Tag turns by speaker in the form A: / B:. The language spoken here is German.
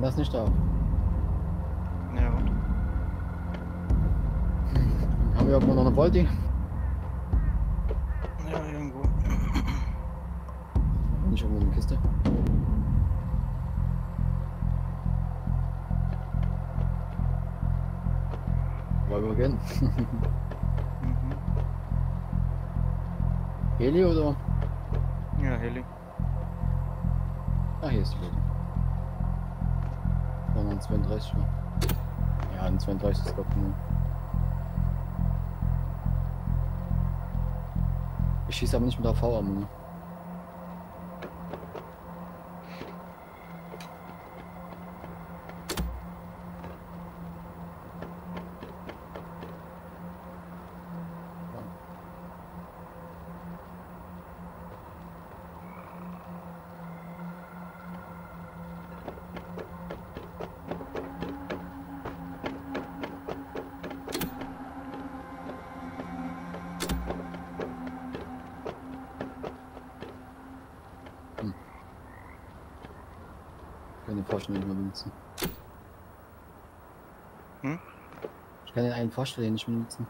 A: das nicht auf.
B: Ja, gut.
A: Haben wir irgendwo noch eine Volti?
B: Ja, irgendwo.
A: Nicht irgendwo eine Kiste. Wollen wir gehen?
B: Mhm.
A: Heli oder?
B: Ja, Heli.
A: Ah, hier ist die Heli. Da waren 32. ne? Ja, ein 32 ist glaube nur. Ich schieße aber nicht mit der V-Arme. Ne? Ich kann den Fahrstuhl nicht mehr benutzen.
B: Hm?
A: Ich kann den einen hier nicht benutzen.